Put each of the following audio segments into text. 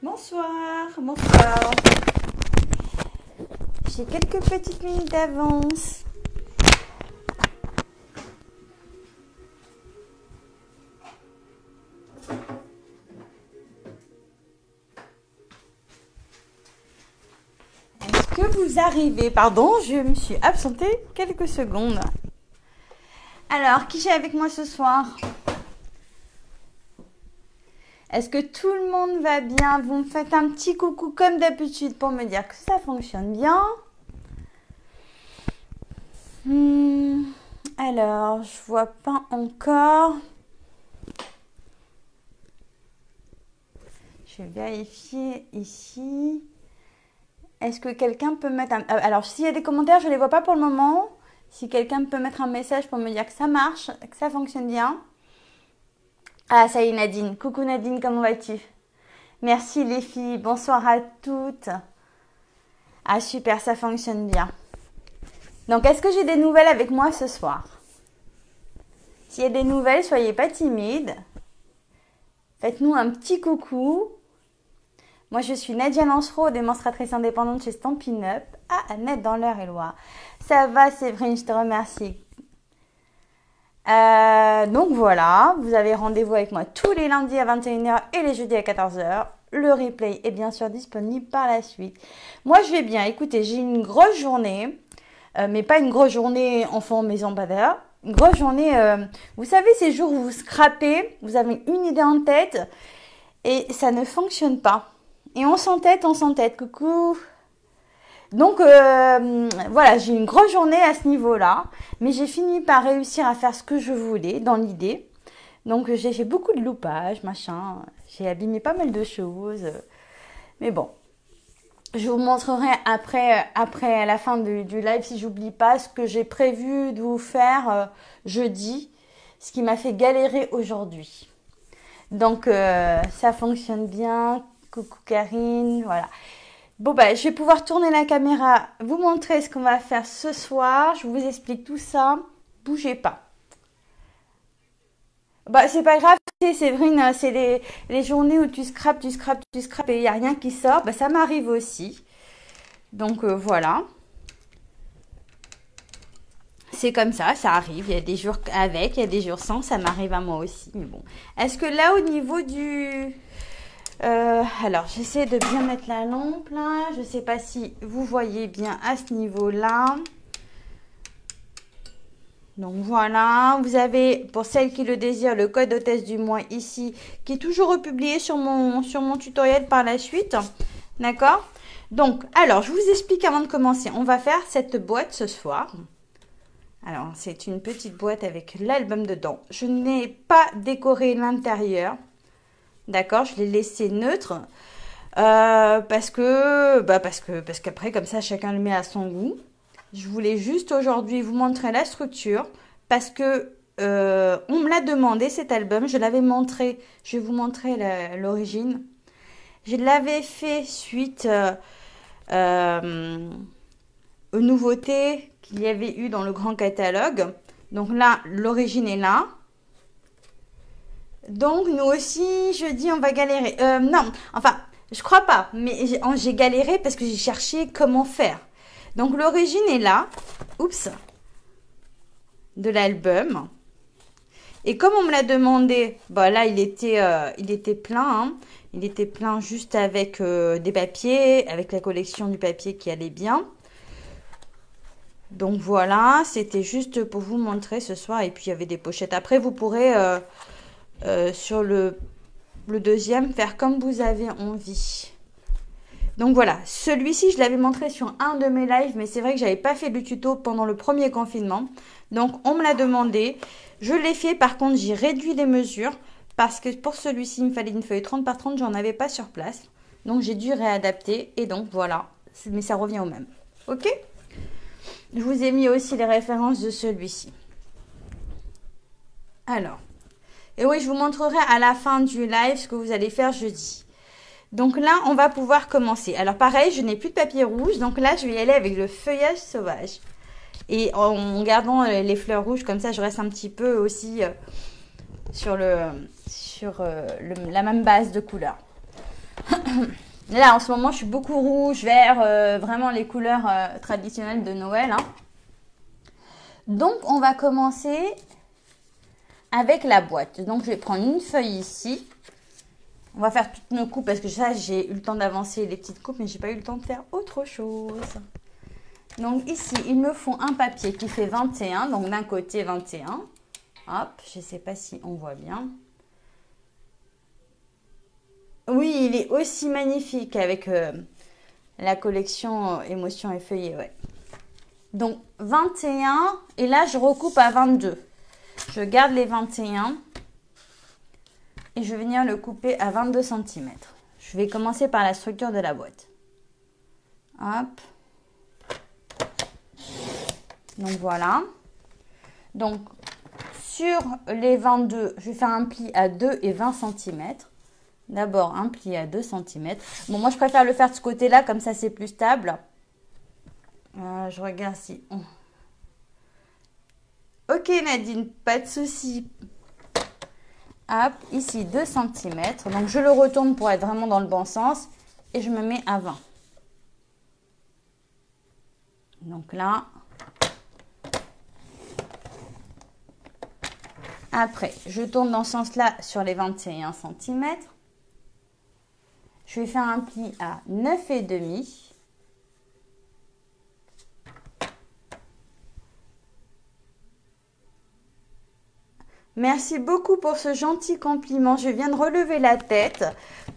Bonsoir, bonsoir. J'ai quelques petites minutes d'avance. Est-ce que vous arrivez? Pardon, je me suis absentée quelques secondes. Alors, qui j'ai avec moi ce soir? Est-ce que tout le monde va bien? Vous me faites un petit coucou comme d'habitude pour me dire que ça fonctionne bien. Hmm, alors, je vois pas encore. Je vais vérifier ici. Est-ce que quelqu'un peut mettre un... euh, Alors, s'il y a des commentaires, je ne les vois pas pour le moment. Si quelqu'un peut mettre un message pour me dire que ça marche, que ça fonctionne bien. Ah, ça y est, Nadine. Coucou Nadine, comment vas-tu? Merci les filles. Bonsoir à toutes. Ah, super, ça fonctionne bien. Donc, est-ce que j'ai des nouvelles avec moi ce soir? S'il y a des nouvelles, soyez pas timides. Faites-nous un petit coucou. Moi, je suis Nadia Lancereau, démonstratrice indépendante chez Stampin' Up, à Annette dans l'Eure-et-Loire. Ça va, Séverine, je te remercie. Euh, donc voilà, vous avez rendez-vous avec moi tous les lundis à 21h et les jeudis à 14h. Le replay est bien sûr disponible par la suite. Moi, je vais bien. Écoutez, j'ai une grosse journée, euh, mais pas une grosse journée enfant maison badeur. Une grosse journée, euh, vous savez, ces jours où vous scrapez, vous avez une idée en tête et ça ne fonctionne pas. Et on s'entête, on s'entête. Coucou. Donc euh, voilà, j'ai une grosse journée à ce niveau-là, mais j'ai fini par réussir à faire ce que je voulais dans l'idée. Donc j'ai fait beaucoup de loupage, machin. J'ai abîmé pas mal de choses. Mais bon, je vous montrerai après, après à la fin du, du live, si j'oublie pas, ce que j'ai prévu de vous faire euh, jeudi, ce qui m'a fait galérer aujourd'hui. Donc euh, ça fonctionne bien. Coucou Karine, voilà. Bon bah je vais pouvoir tourner la caméra, vous montrer ce qu'on va faire ce soir. Je vous explique tout ça. Bougez pas. Bah c'est pas grave, c'est Séverine, c'est les, les journées où tu scrapes, tu scrapes, tu scrapes et il n'y a rien qui sort. Bah ça m'arrive aussi. Donc euh, voilà. C'est comme ça, ça arrive. Il y a des jours avec, il y a des jours sans. Ça m'arrive à moi aussi. Mais bon. Est-ce que là, au niveau du... Euh, alors, j'essaie de bien mettre la lampe là. Je ne sais pas si vous voyez bien à ce niveau-là. Donc voilà, vous avez, pour celles qui le désirent, le code hôtesse du mois ici, qui est toujours republié sur mon, sur mon tutoriel par la suite. D'accord? Donc, alors, je vous explique avant de commencer. On va faire cette boîte ce soir. Alors, c'est une petite boîte avec l'album dedans. Je n'ai pas décoré l'intérieur. D'accord Je l'ai laissé neutre. Euh, parce que, bah parce qu'après, comme ça, chacun le met à son goût. Je voulais juste aujourd'hui vous montrer la structure parce que euh, on me l'a demandé cet album. Je l'avais montré. Je vais vous montrer l'origine. Je l'avais fait suite euh, aux nouveautés qu'il y avait eu dans le grand catalogue. Donc là, l'origine est là. Donc nous aussi, je dis, on va galérer. Euh, non, enfin, je crois pas, mais j'ai galéré parce que j'ai cherché comment faire. Donc l'origine est là. Oups. De l'album. Et comme on me l'a demandé, bah là il était, euh, plein. Hein. Il était plein juste avec euh, des papiers, avec la collection du papier qui allait bien. Donc voilà, c'était juste pour vous montrer ce soir. Et puis il y avait des pochettes. Après vous pourrez euh, sur le, deuxième faire comme vous avez envie. Donc voilà, celui-ci, je l'avais montré sur un de mes lives, mais c'est vrai que j'avais pas fait le tuto pendant le premier confinement. Donc on me l'a demandé. Je l'ai fait, par contre, j'ai réduit les mesures parce que pour celui-ci, il me fallait une feuille 30 par 30, j'en avais pas sur place. Donc j'ai dû réadapter et donc voilà, mais ça revient au même. Ok? Je vous ai mis aussi les références de celui-ci. Alors, et oui, je vous montrerai à la fin du live ce que vous allez faire jeudi. Donc là, on va pouvoir commencer. Alors pareil, je n'ai plus de papier rouge. Donc là, je vais y aller avec le feuillage sauvage. Et en gardant les fleurs rouges, comme ça, je reste un petit peu aussi euh, sur, le, sur euh, la même base de couleur. Là, en ce moment, je suis beaucoup rouge, vert, euh, vraiment les couleurs traditionnelles de Noël. Hein. Donc, on va commencer avec la boîte. Donc, je vais prendre une feuille ici. On va faire toutes nos coupes parce que ça, j'ai eu le temps d'avancer les petites coupes, mais j'ai pas eu le temps de faire autre chose. Donc ici, il me faut un papier qui fait 21, donc d'un côté 21. Hop, je ne sais pas si on voit bien. Oui, il est aussi magnifique avec euh, la collection euh, Émotions et Feuillets, ouais. Donc 21, et là je recoupe à 22. Je garde les 21 et je vais venir le couper à 22 cm. Je vais commencer par la structure de la boîte. Hop. Donc voilà. Donc sur les 22, je vais faire un pli à 2 et 20 cm. D'abord un pli à 2 cm. Bon, moi je préfère le faire de ce côté-là, comme ça c'est plus stable. Euh, je regarde si... Ok Nadine, pas de souci. Hop, ici 2 cm. Donc je le retourne pour être vraiment dans le bon sens. Et je me mets à 20. Donc là, Après, je tourne dans ce sens-là sur les 21 cm. Je vais faire un pli à 9,5. Merci beaucoup pour ce gentil compliment. Je viens de relever la tête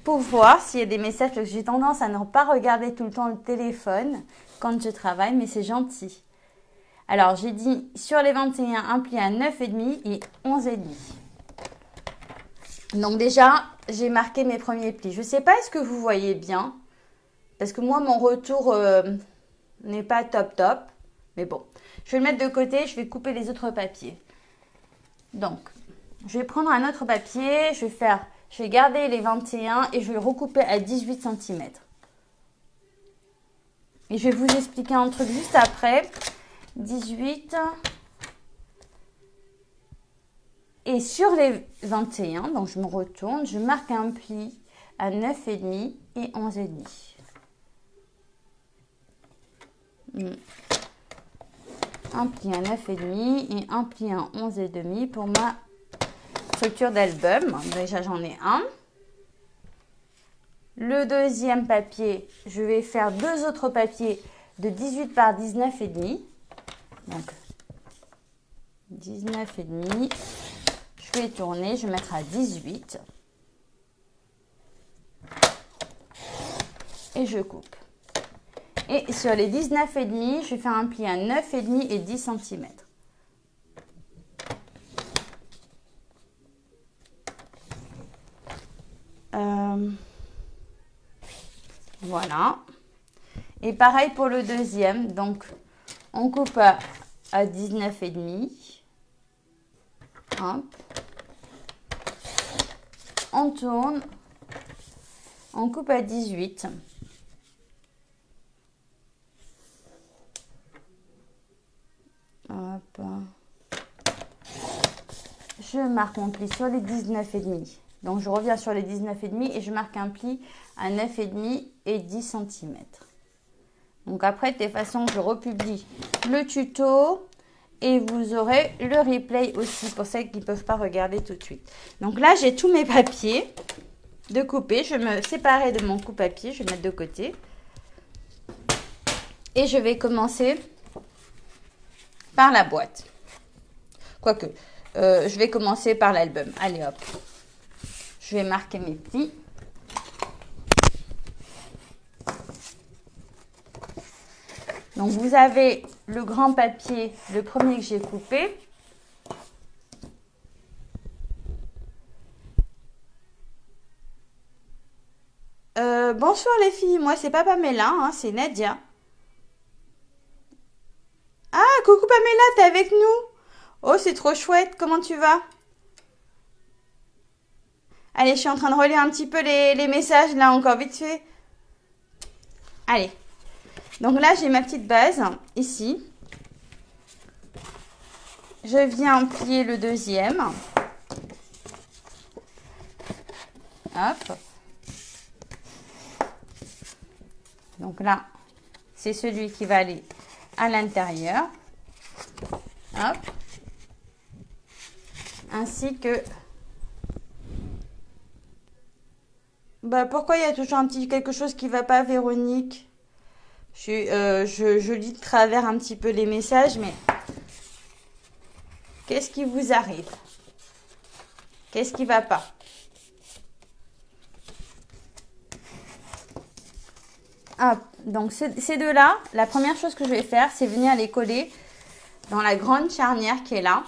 pour voir s'il y a des messages que j'ai tendance à ne pas regarder tout le temps le téléphone quand je travaille, mais c'est gentil. Alors, j'ai dit sur les 21, un pli à 9,5 et 11,5. Donc déjà, j'ai marqué mes premiers plis. Je ne sais pas est-ce que vous voyez bien? Parce que moi, mon retour euh, n'est pas top top. Mais bon, je vais le mettre de côté. Je vais couper les autres papiers. Donc, je vais prendre un autre papier. Je vais faire, je vais garder les 21 et je vais recouper à 18 cm. Et je vais vous expliquer un truc juste après. 18. Et sur les 21, donc je me retourne, je marque un pli à 9,5 et 11,5. Un pli à 9,5 et un pli à 11,5 pour ma structure d'album. Déjà, j'en ai un. Le deuxième papier, je vais faire deux autres papiers de 18 par 19,5. Donc, 19 et demi. Je vais tourner, je vais mettre à 18. Et je coupe. Et sur les 19 et demi, je vais faire un pli à 9 et demi et 10 cm. Euh, voilà. Et pareil pour le deuxième. Donc, on coupe à, à 19,5. Hop. On tourne. On coupe à 18. Hop. Je marque mon pli sur les 19,5. Donc je reviens sur les 19,5 et je marque un pli à 9,5 et 10 cm. Donc après, de toute façon, je republie le tuto et vous aurez le replay aussi pour celles qui ne peuvent pas regarder tout de suite. Donc là, j'ai tous mes papiers de couper. Je me séparer de mon coupe-papier. Je vais mettre de côté. Et je vais commencer par la boîte. Quoique, euh, je vais commencer par l'album. Allez hop. Je vais marquer mes plis. Donc vous avez le grand papier, le premier que j'ai coupé. Euh, bonsoir les filles, moi c'est pas Pamela, hein, c'est Nadia. Ah, coucou Pamela, t'es avec nous? Oh, c'est trop chouette, comment tu vas? Allez, je suis en train de relire un petit peu les, les messages là encore vite fait. Allez. Donc là, j'ai ma petite base ici. Je viens plier le deuxième. Hop. Donc là, c'est celui qui va aller à l'intérieur. Hop. Ainsi que... Bah, pourquoi il y a toujours un petit quelque chose qui va pas, Véronique? Je, euh, je, je lis de travers un petit peu les messages, mais qu'est-ce qui vous arrive? Qu'est-ce qui va pas? Hop, donc ces deux-là, la première chose que je vais faire, c'est venir les coller dans la grande charnière qui est là.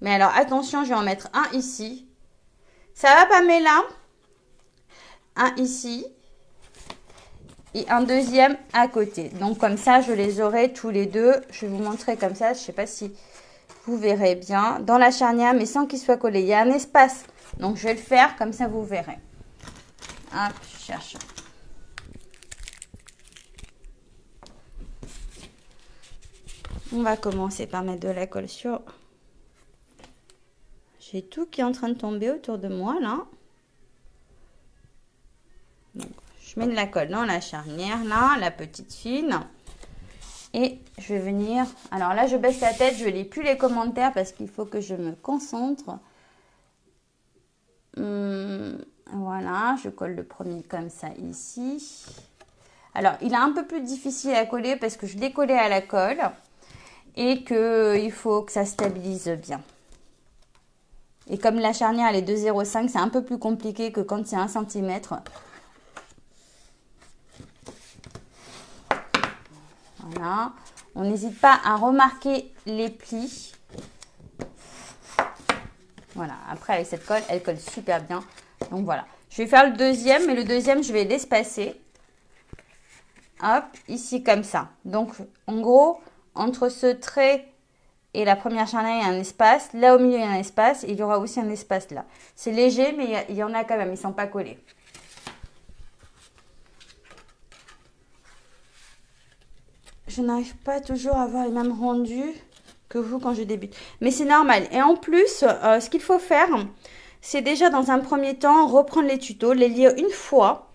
Mais alors attention, je vais en mettre un ici. Ça va pas là Un ici. Et un deuxième à côté. Donc comme ça, je les aurai tous les deux. Je vais vous montrer comme ça. Je ne sais pas si vous verrez bien. Dans la charnière, mais sans qu'il soit collé. Il y a un espace. Donc je vais le faire comme ça, vous verrez. Hop, je cherche. On va commencer par mettre de la colle sur j'ai tout qui est en train de tomber autour de moi là. je mets de la colle dans la charnière là, la petite fine. Et je vais venir... Alors là, je baisse la tête, je lis plus les commentaires parce qu'il faut que je me concentre. Hum, voilà, je colle le premier comme ça ici. Alors, il est un peu plus difficile à coller parce que je l'ai collé à la colle et qu'il faut que ça stabilise bien. Et comme la charnière elle est de 0,5, c'est un peu plus compliqué que quand c'est 1 cm. Voilà. On n'hésite pas à remarquer les plis. Voilà. Après, avec cette colle, elle colle super bien. Donc voilà. Je vais faire le deuxième, mais le deuxième, je vais l'espacer. Hop, ici comme ça. Donc, en gros, entre ce trait et la première charnière, il y a un espace. Là, au milieu, il y a un espace. Et il y aura aussi un espace là. C'est léger, mais il y, en a quand même. Ils ne sont pas collés. Je n'arrive pas toujours à avoir les mêmes rendus que vous quand je débute. Mais c'est normal. Et en plus, euh, ce qu'il faut faire, c'est déjà dans un premier temps reprendre les tutos, les lire une fois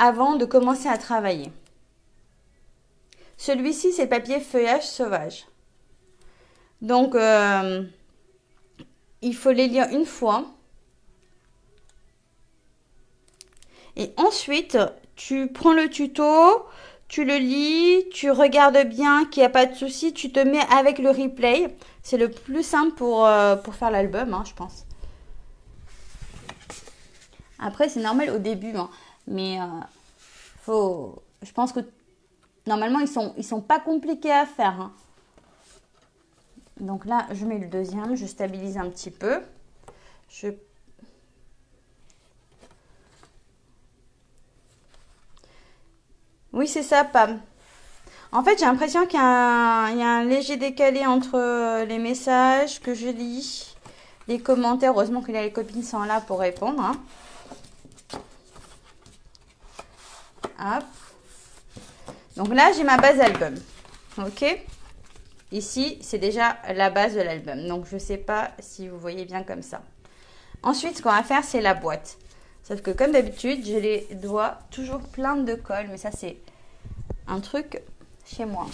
avant de commencer à travailler. Celui-ci, c'est papier feuillage sauvage. Donc, euh, il faut les lire une fois. Et ensuite, tu prends le tuto, tu le lis, tu regardes bien qu'il n'y a pas de souci, tu te mets avec le replay. C'est le plus simple pour, euh, faire l'album, hein, je pense. Après, c'est normal au début, hein, mais euh, faut, je pense que normalement, ils ne sont pas compliqués à faire. Hein. Donc là, je mets le deuxième, je stabilise un petit peu. Oui, c'est ça, Pam. En fait, j'ai l'impression qu'il y, a un léger décalé entre les messages que je lis, les commentaires. Heureusement que les copines sont là pour répondre. Hein. Donc là, j'ai ma base album. Ok Ici, c'est déjà la base de l'album. Donc, je ne sais pas si vous voyez bien comme ça. Ensuite, ce qu'on va faire, c'est la boîte. Sauf que comme d'habitude, j'ai les doigts toujours pleins de colle. Mais ça, c'est un truc chez moi.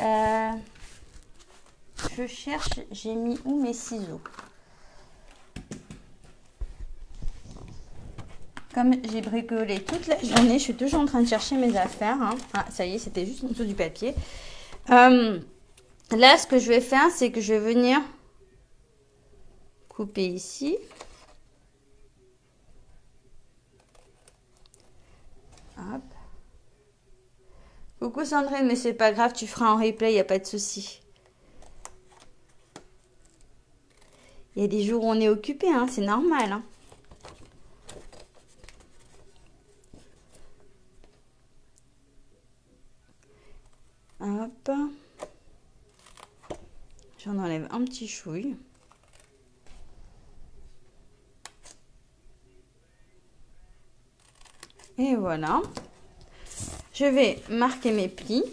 Euh, je cherche, j'ai mis où mes ciseaux? Comme j'ai bricolé toute la journée, je suis toujours en train de chercher mes affaires. Hein. Ah, ça y est, c'était juste en dessous du papier. Euh, là, ce que je vais faire, c'est que je vais venir couper ici. Hop. Coucou Sandrine, mais c'est pas grave, tu feras en replay, il n'y a pas de souci. Il y a des jours où on est occupé, hein, c'est normal. Hein. Hop. J'en enlève un petit chouille. Et voilà. Je vais marquer mes plis.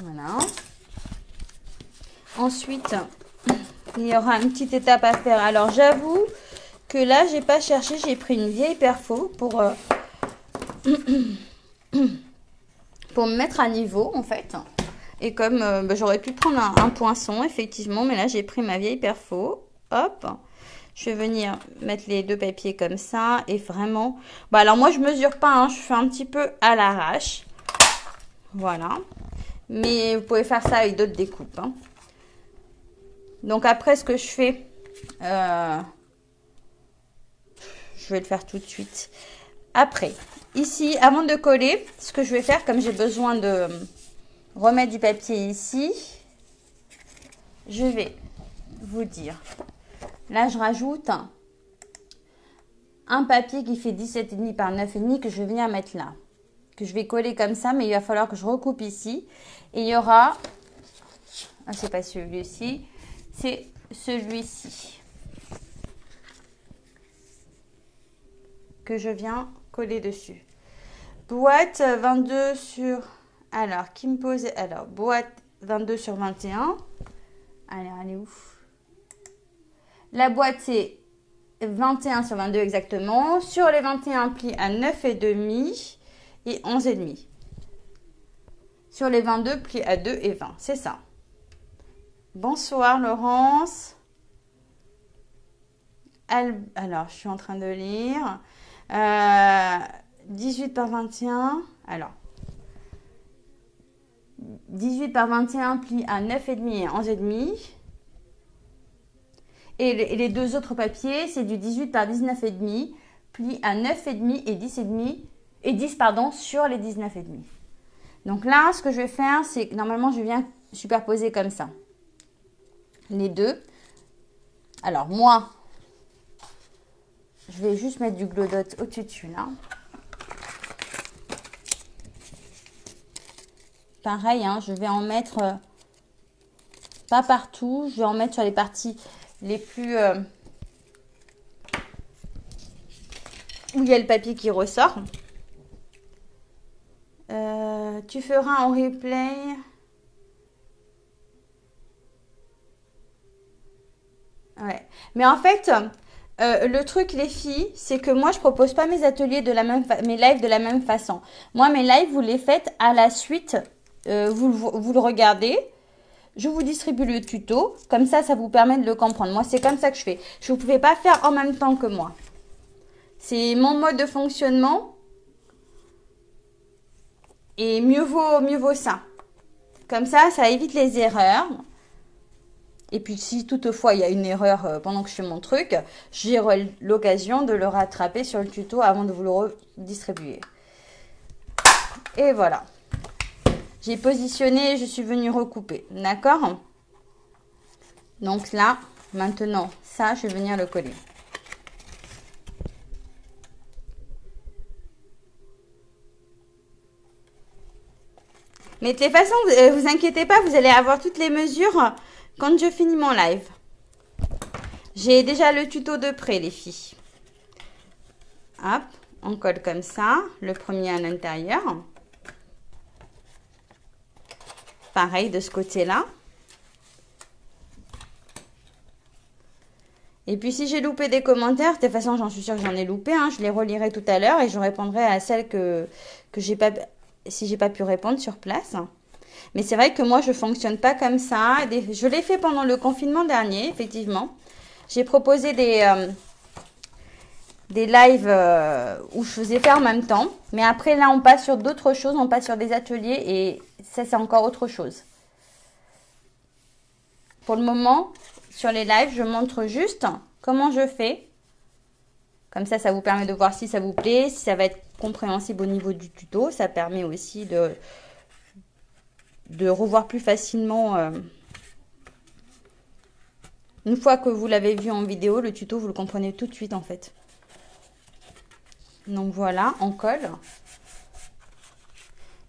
Voilà. Ensuite, il y aura une petite étape à faire. Alors, j'avoue que là, j'ai pas cherché. J'ai pris une vieille perfo pour, euh, pour me mettre à niveau, en fait. Et comme euh, bah, j'aurais pu prendre un, poinçon, effectivement, mais là, j'ai pris ma vieille perfo. Hop je vais venir mettre les deux papiers comme ça et vraiment... Bah alors moi je mesure pas, hein. je fais un petit peu à l'arrache. Voilà. Mais vous pouvez faire ça avec d'autres découpes. Hein. Donc après ce que je fais, euh, je vais le faire tout de suite. Après, ici, avant de coller, ce que je vais faire, comme j'ai besoin de remettre du papier ici, je vais vous dire Là, je rajoute un papier qui fait 17,5 par 9,5 que je vais venir mettre là. Que je vais coller comme ça, mais il va falloir que je recoupe ici. Et il y aura... Ah, c'est pas celui-ci. C'est celui-ci. Que je viens coller dessus. Boîte 22 sur... Alors, qui me pose... Alors, boîte 22 sur 21. Allez, allez, ouf. La boîte, c'est 21 sur 22 exactement. Sur les 21 plis à 9,5 et 11,5. Sur les 22 plis à 2 et 20. C'est ça. Bonsoir Laurence. Alors, je suis en train de lire. 18 euh, par 21. Alors, 18 par 21 plis à 9,5 et 11,5. Et les deux autres papiers, c'est du 18 par 19,5, pli à 9,5 et 10,5 et 10 pardon, sur les 19,5. Donc là, ce que je vais faire, c'est que normalement, je viens superposer comme ça. Les deux. Alors moi, je vais juste mettre du Glodot au-dessus de celui-là. Pareil, hein, je vais en mettre euh, pas partout. Je vais en mettre sur les parties les plus... Euh, où il y a le papier qui ressort. Euh, tu feras en replay. Mais en fait, euh, le truc, les filles, c'est que moi, je propose pas mes ateliers de la même mes lives de la même façon. Moi, mes lives, vous les faites à la suite. vous, vous, le regardez. Je vous distribue le tuto. Comme ça, ça vous permet de le comprendre. Moi, c'est comme ça que je fais. Je ne pouvais pas faire en même temps que moi. C'est mon mode de fonctionnement. Et mieux vaut, mieux vaut ça. Comme ça, ça évite les erreurs. Et puis si toutefois il y a une erreur euh, pendant que je fais mon truc, j'ai l'occasion de le rattraper sur le tuto avant de vous le redistribuer. Et voilà. J'ai positionné je suis venue recouper. D'accord? Donc là, maintenant, ça, je vais venir le coller. Mais de toute façon, vous, euh, vous inquiétez pas, vous allez avoir toutes les mesures quand je finis mon live. J'ai déjà le tuto de près, les filles. Hop, on colle comme ça, le premier à l'intérieur. Pareil de ce côté-là. Et puis si j'ai loupé des commentaires, de toute façon j'en suis sûre que j'en ai loupé, hein, je les relirai tout à l'heure et je répondrai à celles que, que pas, si j'ai pas pu répondre sur place. Mais c'est vrai que moi je fonctionne pas comme ça. Je l'ai fait pendant le confinement dernier, effectivement. J'ai proposé des, euh, des lives euh, où je faisais faire en même temps. Mais après là on passe sur d'autres choses, on passe sur des ateliers et ça, c'est encore autre chose. Pour le moment, sur les lives, je montre juste comment je fais. Comme ça, ça vous permet de voir si ça vous plaît, si ça va être compréhensible au niveau du tuto. Ça permet aussi de, de revoir plus facilement. Euh, une fois que vous l'avez vu en vidéo, le tuto, vous le comprenez tout de suite en fait. Donc voilà, on colle.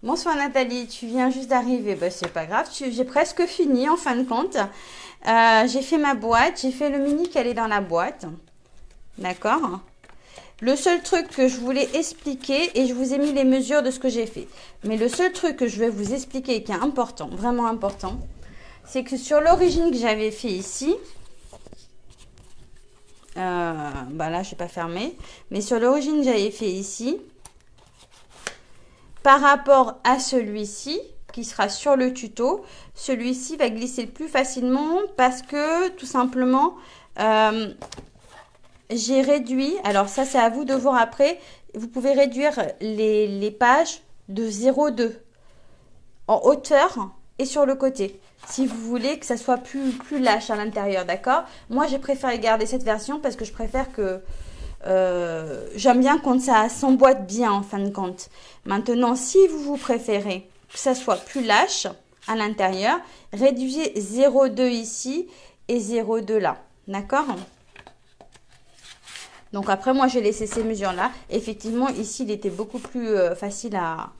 Bonsoir Nathalie, tu viens juste d'arriver. Bah, c'est pas grave, j'ai presque fini en fin de compte. Euh, j'ai fait ma boîte, j'ai fait le mini qu'elle est dans la boîte. D'accord? Le seul truc que je voulais expliquer, et je vous ai mis les mesures de ce que j'ai fait, mais le seul truc que je vais vous expliquer qui est important, vraiment important, c'est que sur l'origine que j'avais fait ici, euh, bah là, je n'ai pas fermé, mais sur l'origine que j'avais fait ici, par rapport à celui-ci, qui sera sur le tuto, celui-ci va glisser plus facilement parce que tout simplement, euh, j'ai réduit, alors ça c'est à vous de voir après, vous pouvez réduire les, pages de 0,2 en hauteur et sur le côté si vous voulez que ça soit plus, plus lâche à l'intérieur, d'accord? Moi, j'ai préféré garder cette version parce que je préfère que... Euh, j'aime bien quand ça s'emboîte bien en fin de compte. Maintenant, si vous vous préférez que ça soit plus lâche à l'intérieur, réduisez 0,2 ici et 0,2 là, d'accord? Donc après, moi, j'ai laissé ces mesures-là. Effectivement, ici, il était beaucoup plus euh, facile à,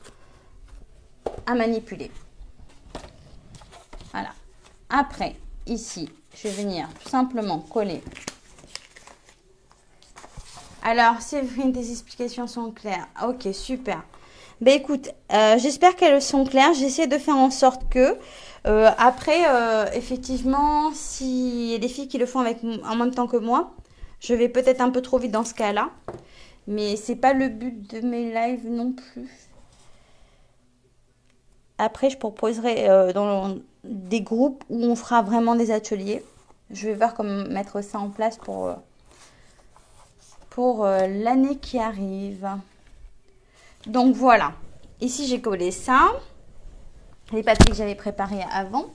manipuler. Voilà. Après, ici, je vais venir tout simplement coller. Alors, Séverine, tes explications sont claires. Ok, super. Ben écoute, euh, j'espère qu'elles sont claires. J'essaie de faire en sorte que... Euh, après, effectivement, s'il y a des filles qui le font avec, en même temps que moi, je vais peut-être un peu trop vite dans ce cas-là. Mais c'est pas le but de mes lives non plus. Après, je proposerai euh, dans des groupes où on fera vraiment des ateliers. Je vais voir comment mettre ça en place pour, euh, euh, l'année qui arrive. Donc voilà. Ici, j'ai collé ça. Les papiers que j'avais préparés avant.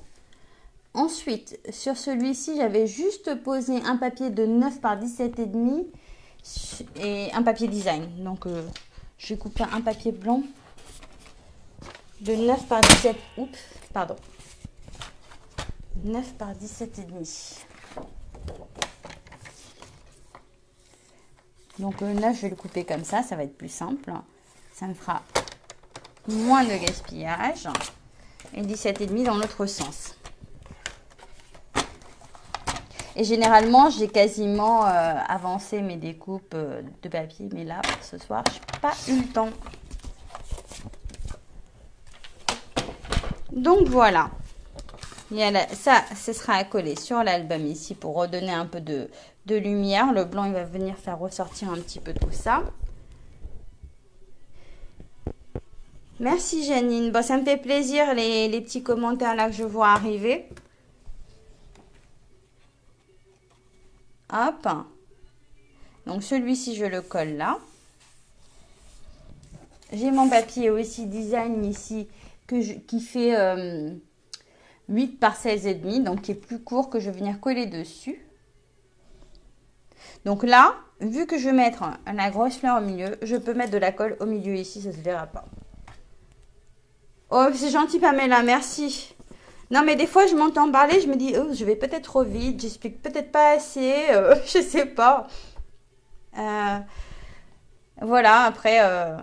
Ensuite, sur celui-ci, j'avais juste posé un papier de 9 par 17,5 et un papier design. Donc, euh, j'ai coupé un papier blanc de 9 par 17. Oups, pardon. 9 par 17,5. Donc, le 9, je vais le couper comme ça. Ça va être plus simple. Ça me fera moins de gaspillage. Et 17,5 dans l'autre sens. Et généralement, j'ai quasiment euh, avancé mes découpes euh, de papier. Mais là, ce soir, je n'ai pas eu le temps. Donc voilà. ça, ce sera à coller sur l'album ici pour redonner un peu de, lumière. Le blanc, il va venir faire ressortir un petit peu tout ça. Merci Janine. Bon, ça me fait plaisir les, les petits commentaires là que je vois arriver. Hop. Donc celui-ci, je le colle là. J'ai mon papier aussi design ici que qui fait 8 euh, par 16 et demi, donc qui est plus court que je vais venir coller dessus. Donc là, vu que je vais mettre la grosse fleur au milieu, je peux mettre de la colle au milieu ici, ça se verra pas. Oh, c'est gentil Pamela, merci. Non, mais des fois, je m'entends parler, je me dis, oh, je vais peut-être trop vite, j'explique peut-être pas assez, euh, je sais pas. Euh, voilà, après, euh,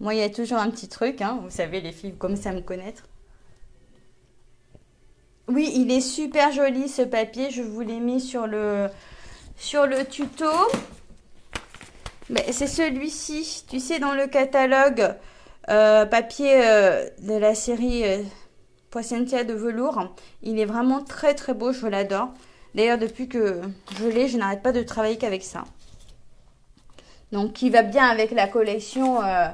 moi, il y a toujours un petit truc, hein, vous savez, les filles, comme ça me connaître. Oui, il est super joli ce papier, je vous l'ai mis sur le, sur le tuto. C'est celui-ci, tu sais, dans le catalogue papier de la série Poissantia de velours. Il est vraiment très très beau, je l'adore. D'ailleurs, depuis que je l'ai, je n'arrête pas de travailler qu'avec ça. Donc, qui va bien avec la collection euh,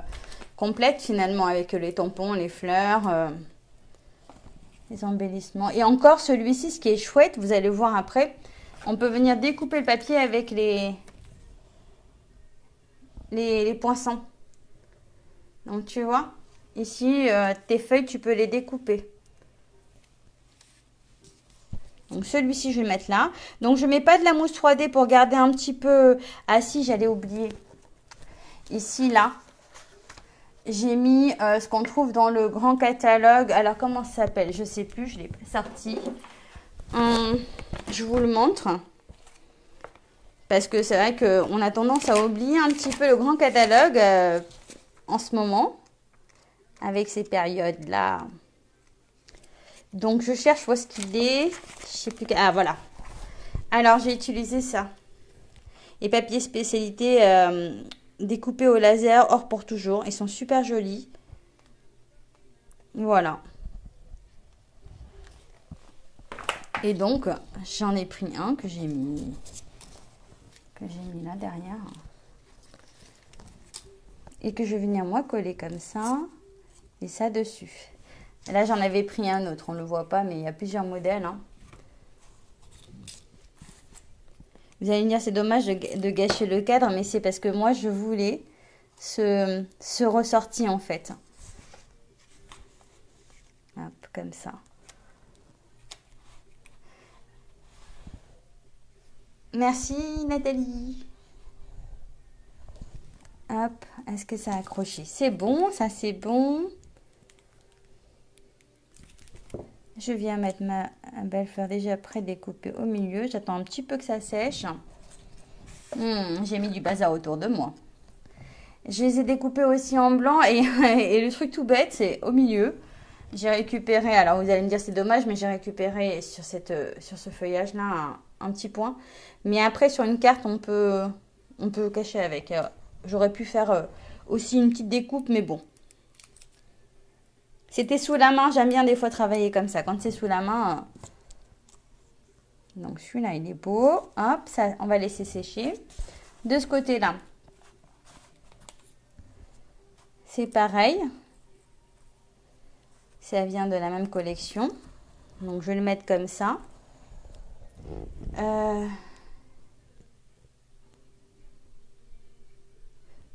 complète finalement, avec les tampons, les fleurs, euh, les embellissements. Et encore, celui-ci, ce qui est chouette, vous allez voir après, on peut venir découper le papier avec les, les, les poinçons. Donc, tu vois, ici, euh, tes feuilles, tu peux les découper. Donc celui-ci, je vais mettre là. Donc je ne mets pas de la mousse 3D pour garder un petit peu... Ah si, j'allais oublier. Ici, là, j'ai mis euh, ce qu'on trouve dans le grand catalogue. Alors comment ça s'appelle? Je ne sais plus, je l'ai sorti. Hum, je vous le montre. Parce que c'est vrai qu'on a tendance à oublier un petit peu le grand catalogue euh, en ce moment. Avec ces périodes-là. Donc, je cherche où est-ce qu'il est. Je sais plus. Ah, voilà. Alors, j'ai utilisé ça. Et papier spécialité euh, découpé au laser, or pour toujours. Ils sont super jolis. Voilà. Et donc, j'en ai pris un que j'ai mis, que j'ai mis là derrière. Et que je vais venir moi coller comme ça. Et ça dessus. Là, j'en avais pris un autre. On ne le voit pas, mais il y a plusieurs modèles. Hein. Vous allez me dire, c'est dommage de, gâcher le cadre, mais c'est parce que moi, je voulais ce, ce ressorti, en fait. Hop, comme ça. Merci Nathalie. Hop, est-ce que ça a accroché? C'est bon, ça c'est bon. Je viens mettre ma belle fleur déjà près découpée au milieu. J'attends un petit peu que ça sèche. Hmm, j'ai mis du bazar autour de moi. Je les ai découpés aussi en blanc et, le truc tout bête, c'est au milieu. J'ai récupéré, alors vous allez me dire c'est dommage, mais j'ai récupéré sur ce feuillage-là un, petit point. Mais après, sur une carte, on peut, on peut cacher avec. Euh, j'aurais pu faire euh, aussi une petite découpe, mais bon. C'était sous la main, j'aime bien des fois travailler comme ça. Quand c'est sous la main... Euh, donc celui-là, il est beau. Hop, ça, on va laisser sécher. De ce côté-là, c'est pareil. Ça vient de la même collection. Donc, je vais le mettre comme ça. Euh,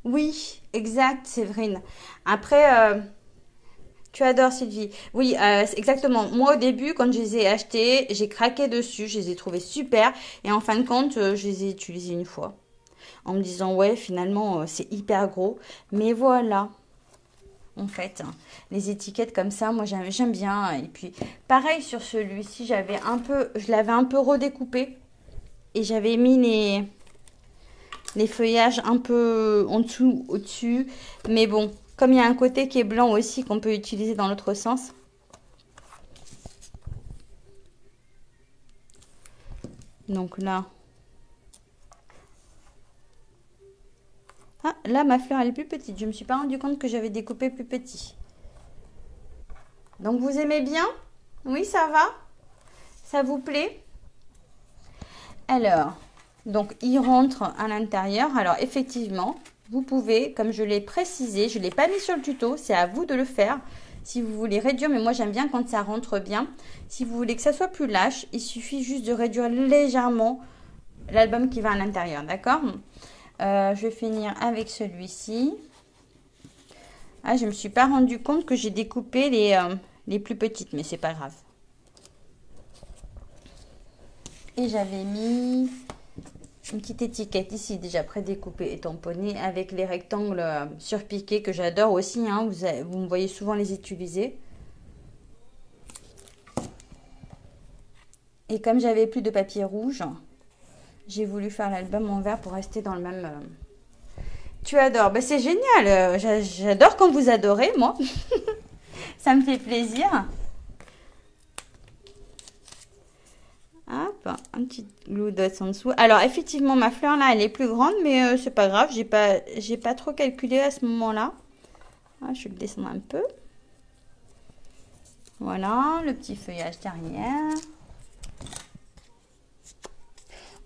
oui, exact, Séverine. Après, euh, tu adores Sylvie. Oui, euh, exactement. Moi, au début, quand je les ai achetés, j'ai craqué dessus. Je les ai trouvés super. Et en fin de compte, je les ai utilisés une fois. En me disant, ouais, finalement, c'est hyper gros. Mais voilà en fait. Les étiquettes comme ça, moi j'aime bien. Et puis pareil sur celui-ci, j'avais un peu, je l'avais un peu redécoupé et j'avais mis les, les feuillages un peu en dessous, au-dessus. Mais bon, comme il y a un côté qui est blanc aussi qu'on peut utiliser dans l'autre sens. Donc là, Ah, là, ma fleur, elle est plus petite. Je ne me suis pas rendu compte que j'avais découpé plus petit. Donc, vous aimez bien? Oui, ça va? Ça vous plaît? Alors, donc, il rentre à l'intérieur. Alors, effectivement, vous pouvez, comme je l'ai précisé, je ne l'ai pas mis sur le tuto, c'est à vous de le faire. Si vous voulez réduire, mais moi j'aime bien quand ça rentre bien. Si vous voulez que ça soit plus lâche, il suffit juste de réduire légèrement l'album qui va à l'intérieur, d'accord? Euh, je vais finir avec celui-ci. Ah, je ne me suis pas rendu compte que j'ai découpé les, euh, les plus petites, mais c'est pas grave. Et j'avais mis une petite étiquette ici, déjà pré-découpée et tamponnée, avec les rectangles euh, surpiqués que j'adore aussi. Hein. vous, vous me voyez souvent les utiliser. Et comme j'avais plus de papier rouge, j'ai voulu faire l'album en vert pour rester dans le même... Euh, tu adores. Ben, c'est génial. Euh, j'adore quand vous adorez, moi. Ça me fait plaisir. Un petit glue dots en dessous. Alors, effectivement, ma fleur, là, elle est plus grande, mais euh, c'est pas grave. J'ai pas, pas trop calculé à ce moment-là. Ah, je vais le descendre un peu. Voilà, le petit feuillage derrière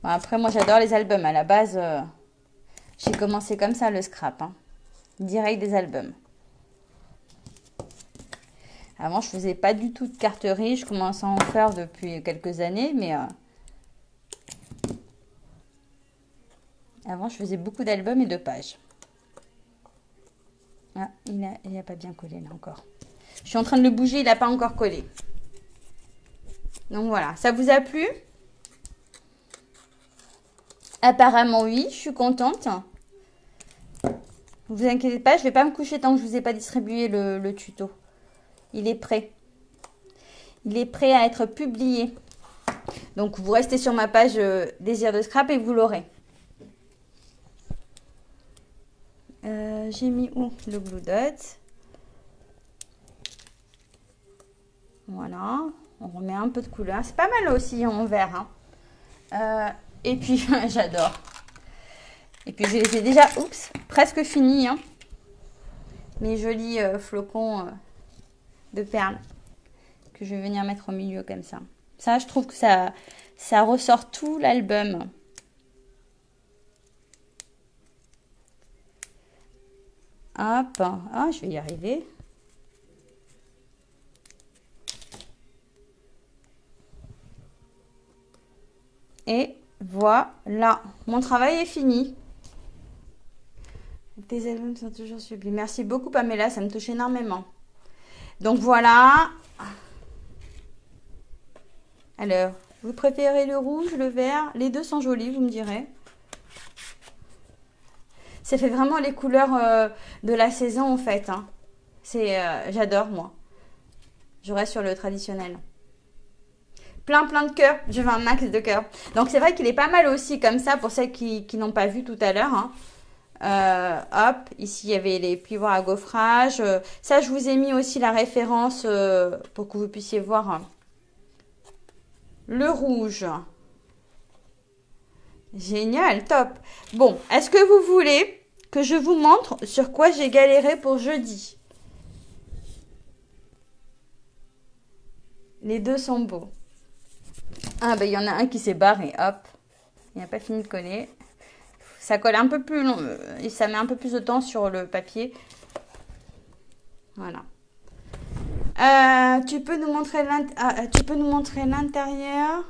après, moi, j'adore les albums. À la base, euh, j'ai commencé comme ça le scrap. Hein. Direct des albums. Avant, je faisais pas du tout de carterie. Je commence à en faire depuis quelques années, mais... Euh, avant, je faisais beaucoup d'albums et de pages. Ah, il n'a pas bien collé là encore. Je suis en train de le bouger, il n'a pas encore collé. Donc voilà, ça vous a plu? Apparemment oui, je suis contente. Vous inquiétez pas, je ne vais pas me coucher tant que je ne vous ai pas distribué le, tuto. Il est prêt. Il est prêt à être publié. Donc vous restez sur ma page euh, Désir de Scrap et vous l'aurez. Euh, j'ai mis où le Blue Dot? Voilà. On remet un peu de couleur. C'est pas mal aussi en vert. Hein. Euh, et puis, j'adore. Et puis j'ai déjà, oups, presque fini. Hein, mes jolis euh, flocons de perles que je vais venir mettre au milieu comme ça. Ça, je trouve que ça, ça ressort tout l'album. Hop, ah, je vais y arriver. Et voilà, mon travail est fini. Tes albums sont toujours sublimes. Merci beaucoup Pamela, ça me touche énormément. Donc voilà. Alors, vous préférez le rouge, le vert? Les deux sont jolis, vous me direz. Ça fait vraiment les couleurs euh, de la saison en fait. Hein. Euh, j'adore moi. Je reste sur le traditionnel. Plein plein de cœurs. Je veux un max de cœurs. Donc c'est vrai qu'il est pas mal aussi comme ça pour celles qui, n'ont pas vu tout à l'heure. Hein. Euh, hop, ici il y avait les pivots à gaufrage. ça, je vous ai mis aussi la référence pour que vous puissiez voir hein. le rouge. Génial, top. Bon, est-ce que vous voulez que je vous montre sur quoi j'ai galéré pour jeudi? Les deux sont beaux. Ah, ben il y en a un qui s'est barré, hop. Il n'a pas fini de coller. Ça colle un peu plus long, et ça met un peu plus de temps sur le papier. Voilà. Euh, tu peux nous montrer l'intérieur?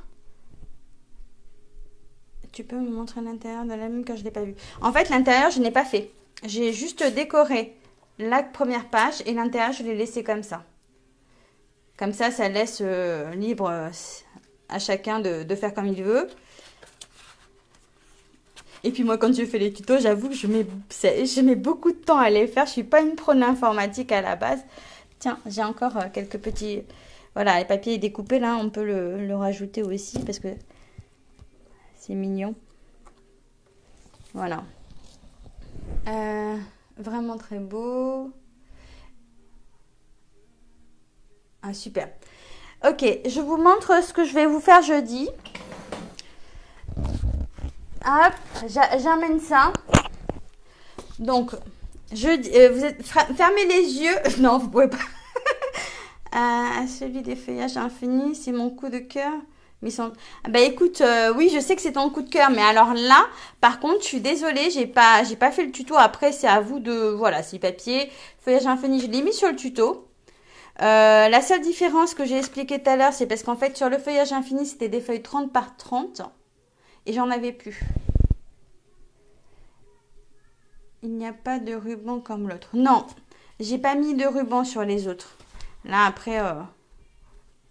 Tu peux me montrer l'intérieur de la même que je ne l'ai pas vu. En fait, l'intérieur, je n'ai pas fait. J'ai juste décoré la première page et l'intérieur, je l'ai laissé comme ça. Comme ça, ça laisse euh, libre euh, à chacun de, faire comme il veut. Et puis moi, quand je fais les tutos, j'avoue que je mets, je mets beaucoup de temps à les faire. Je suis pas une pro d'informatique à la base. Tiens, j'ai encore euh, quelques petits... Voilà, les papiers découpés, là, on peut le, le rajouter aussi parce que c'est mignon. Voilà. Euh, vraiment très beau. Ah, super. Ok, je vous montre ce que je vais vous faire jeudi. Hop, j'amène ça. Donc, jeudi, euh, vous êtes fermez les yeux. Non, vous pouvez pas. euh, celui des feuillages infinis, c'est mon coup de cœur. Bah écoute, euh, oui, je sais que c'est ton coup de cœur, mais alors là, par contre, je suis désolée, j'ai pas, j'ai pas fait le tuto. Après, c'est à vous de, voilà, si papier, feuillage infini, je l'ai mis sur le tuto. Euh, la seule différence que j'ai expliqué tout à l'heure, c'est parce qu'en fait, sur le feuillage infini, c'était des feuilles 30 par 30 et j'en avais plus. Il n'y a pas de ruban comme l'autre. Non, j'ai pas mis de ruban sur les autres. Là, après, euh,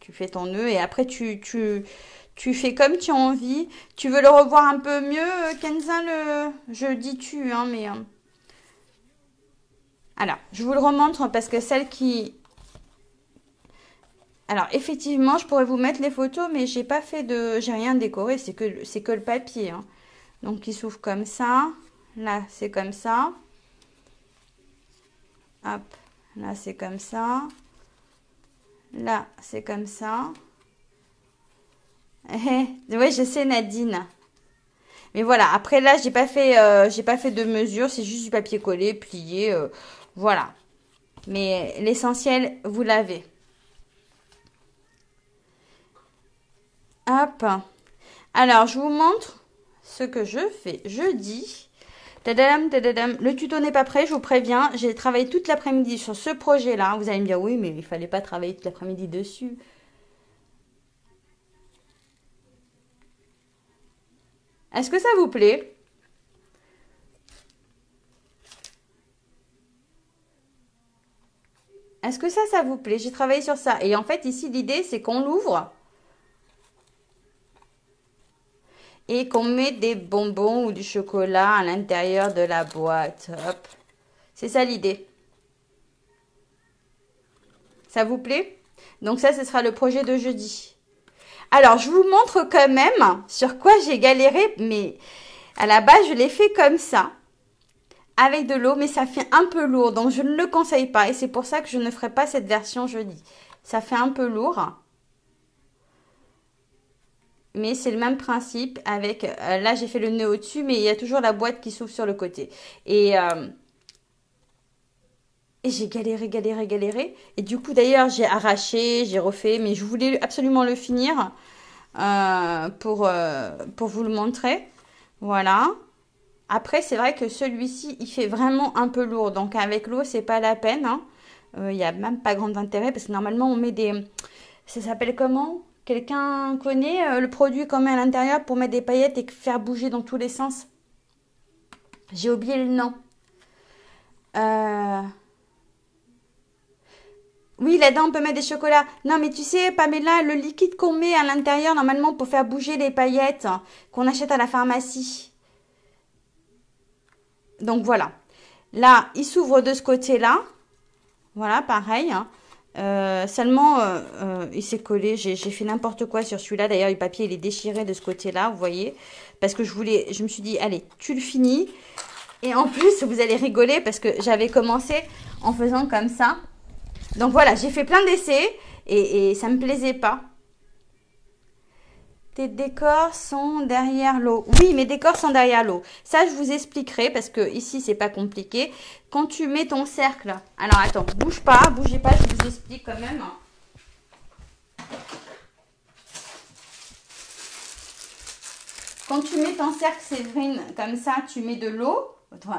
tu fais ton nœud et après tu, tu, fais comme tu as envie. Tu veux le revoir un peu mieux, Kenza, le... Je dis tu, hein, mais... Euh. Alors, je vous le remontre parce que celle qui... Alors, effectivement, je pourrais vous mettre les photos, mais j'ai pas fait de... J'ai rien décoré, c'est que, c'est le papier. Hein. Donc, il s'ouvre comme ça. Là, c'est comme ça. Hop, là, c'est comme ça. Là, c'est comme ça. Eh, eh, oui, je sais Nadine. Mais voilà, après là, j'ai pas fait euh, pas fait de mesure, c'est juste du papier collé, plié, euh, voilà. Mais l'essentiel, vous l'avez. Hop. Alors, je vous montre ce que je fais jeudi. Le tuto n'est pas prêt, je vous préviens. J'ai travaillé toute l'après-midi sur ce projet-là. Vous allez me dire, oui, mais il fallait pas travailler toute l'après-midi dessus. Est-ce que ça vous plaît? Est-ce que ça, ça vous plaît? J'ai travaillé sur ça. Et en fait, ici, l'idée, c'est qu'on l'ouvre. Et qu'on met des bonbons ou du chocolat à l'intérieur de la boîte. C'est ça l'idée. Ça vous plaît? Donc ça, ce sera le projet de jeudi. Alors, je vous montre quand même sur quoi j'ai galéré, mais à la base, je l'ai fait comme ça, avec de l'eau, mais ça fait un peu lourd, donc je ne le conseille pas, et c'est pour ça que je ne ferai pas cette version jeudi. Ça fait un peu lourd. Mais c'est le même principe avec, euh, là j'ai fait le nœud au-dessus, mais il y a toujours la boîte qui s'ouvre sur le côté. Et, euh, j'ai galéré, galéré, galéré. Et du coup d'ailleurs j'ai arraché, j'ai refait, mais je voulais absolument le finir euh, pour, pour vous le montrer. Voilà. Après c'est vrai que celui-ci il fait vraiment un peu lourd, donc avec l'eau c'est pas la peine. Hein. Il n'y a même pas grand intérêt parce que normalement on met des... Ça s'appelle comment? Quelqu'un connaît euh, le produit qu'on met à l'intérieur pour mettre des paillettes et faire bouger dans tous les sens? J'ai oublié le nom. Euh... Oui, là-dedans, on peut mettre des chocolats. Non, mais tu sais, Pamela, le liquide qu'on met à l'intérieur, normalement, pour faire bouger les paillettes qu'on achète à la pharmacie. Donc, voilà. Là, il s'ouvre de ce côté-là. Voilà, pareil. Euh, seulement, euh, euh, il s'est collé. J'ai fait n'importe quoi sur celui-là. D'ailleurs, le papier, il est déchiré de ce côté-là, vous voyez. Parce que je voulais, je me suis dit, allez, tu le finis. Et en plus, vous allez rigoler parce que j'avais commencé en faisant comme ça. Donc voilà, j'ai fait plein d'essais et, et ça me plaisait pas. Tes décors sont derrière l'eau. Oui, mes décors sont derrière l'eau. Ça, je vous expliquerai parce que ici, c'est pas compliqué. Quand tu mets ton cercle... Alors, attends, bouge pas, bougez pas, je vous explique quand même. Quand tu mets ton cercle Séverine comme ça, tu mets de l'eau,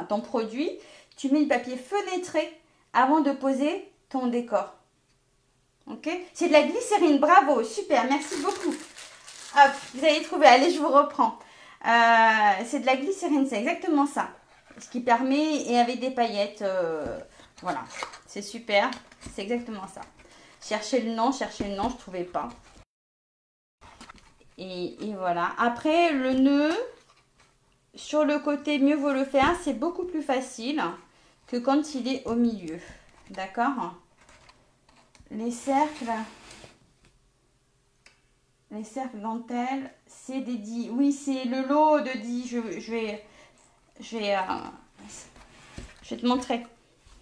ton produit, tu mets le papier fenêtré avant de poser ton décor. Ok? C'est de la glycérine, bravo, super, merci beaucoup. Hop, vous allez trouver. Allez, je vous reprends. Euh, c'est de la glycérine, c'est exactement ça. Ce qui permet, et avec des paillettes, euh, voilà, c'est super. C'est exactement ça. Chercher le nom, chercher le nom, je ne trouvais pas. Et, voilà. Après, le nœud, sur le côté, mieux vaut le faire. C'est beaucoup plus facile que quand il est au milieu. D'accord? Les cercles... Les cercles dentelles, c'est des 10. Oui, c'est le lot de 10. Je, vais, je, vais, euh, je vais te montrer.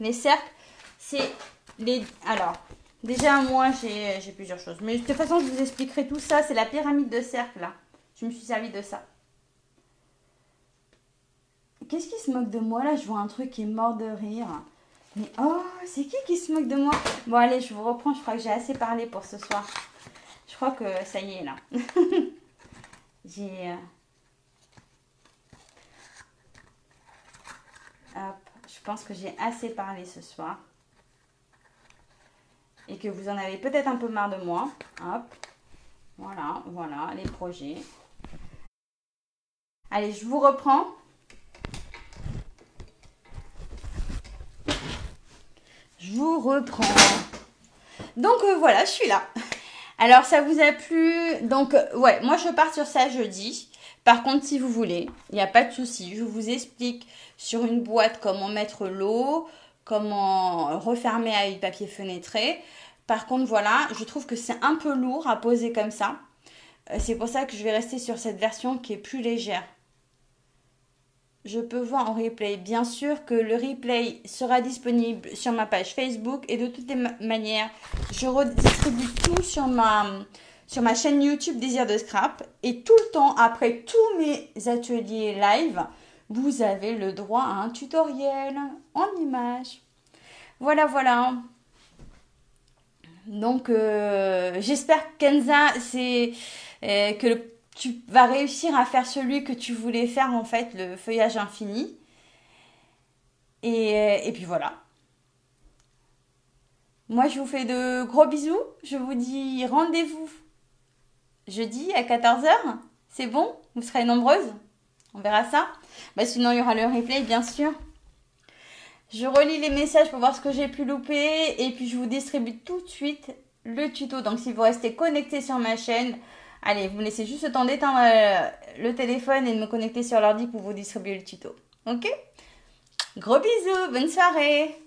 Les cercles, c'est les... Alors, déjà, moi, j'ai plusieurs choses. Mais de toute façon, je vous expliquerai tout ça. C'est la pyramide de cercle, là. Je me suis servi de ça. Qu'est-ce qui se moque de moi, là? Je vois un truc qui est mort de rire. Mais oh, c'est qui qui se moque de moi? Bon, allez, je vous reprends. Je crois que j'ai assez parlé pour ce soir. Je crois que ça y est là. J'ai... Euh, hop, je pense que j'ai assez parlé ce soir. Et que vous en avez peut-être un peu marre de moi. Hop. Voilà, voilà, les projets. Allez, je vous reprends. Je vous reprends. Donc euh, voilà, je suis là. Alors, ça vous a plu Donc, ouais, moi, je pars sur ça jeudi. Par contre, si vous voulez, il n'y a pas de souci. Je vous explique sur une boîte comment mettre l'eau, comment refermer avec papier fenêtré. Par contre, voilà, je trouve que c'est un peu lourd à poser comme ça. Euh, c'est pour ça que je vais rester sur cette version qui est plus légère je peux voir en replay. Bien sûr que le replay sera disponible sur ma page Facebook et de toutes les manières, je redistribue tout sur ma, sur ma chaîne YouTube Désir de Scrap. Et tout le temps, après tous mes ateliers live, vous avez le droit à un tutoriel en images. Voilà, voilà. Donc, euh, j'espère Kenza, c'est euh, que le tu vas réussir à faire celui que tu voulais faire en fait, le feuillage infini. Et, euh, et puis voilà. Moi, je vous fais de gros bisous. Je vous dis rendez-vous jeudi à 14h. C'est bon? Vous serez nombreuses? On verra ça. Bah, sinon, il y aura le replay, bien sûr. Je relis les messages pour voir ce que j'ai pu louper. Et puis, je vous distribue tout de suite le tuto. Donc, si vous restez connecté sur ma chaîne, Allez, vous me laissez juste le temps d'éteindre euh, le téléphone et de me connecter sur l'ordi pour vous distribuer le tuto. Ok? Gros bisous, bonne soirée